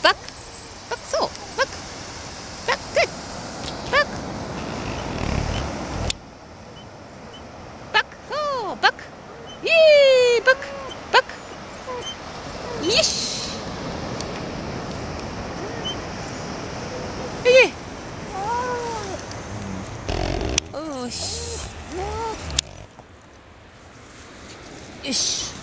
バック。バック。そう。バック。バック。バック。バック。そう。バック。イエーバック。バック。よし。イエーよし。よし。